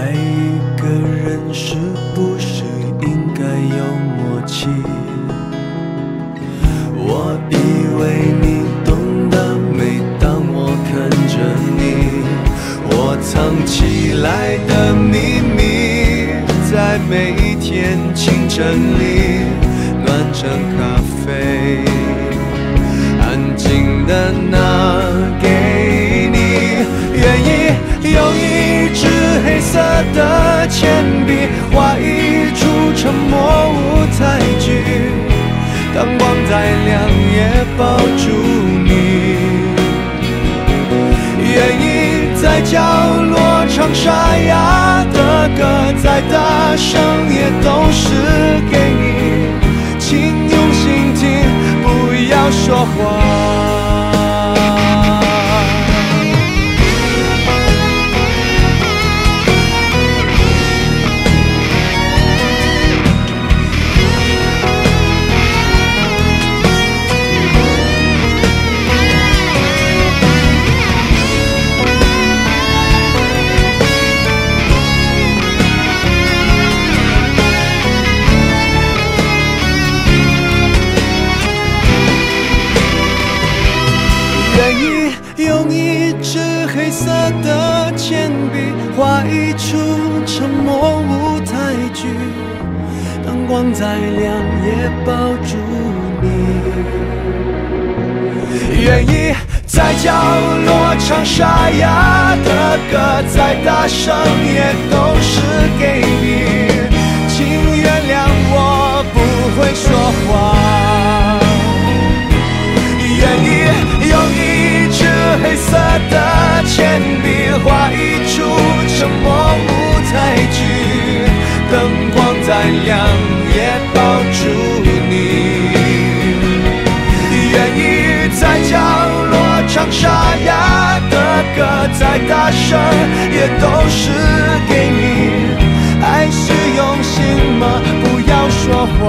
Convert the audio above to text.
爱一个人是不是应该有默契？我以为你懂得每当我看着你我藏起来的秘密在每一天清晨里暖成咖啡。抱住你。愿意在角落唱沙哑的歌，再大声也都是给你，请用心听，不要说话。画一出沉默舞台剧，灯光再亮也抱住你。愿意在角落唱沙哑的歌，再大声也都是给抱住你愿意在角落唱沙哑的歌再大声也都是给你爱是用心吗？不要说话。